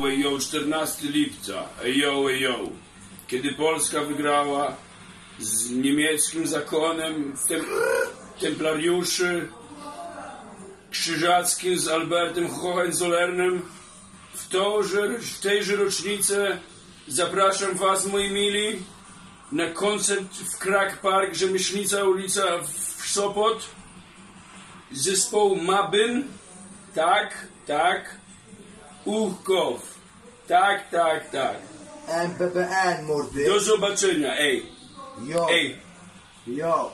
Ejo, ejo, 14 lipca. Kiedy Polska wygrała z niemieckim zakonem tem, templariuszy, krzyżackim z Albertem Hohenzollernem, w, w tejże rocznicę zapraszam Was, moi mili, na koncert w Krak Park, Rzemieślnica, ulica w Sopot. Zespołu Mabyn. Tak, tak. Uchkow. Tak, tak, tak. MPPN, mordy. Do zobaczenia, ej, Jo, ej. jo.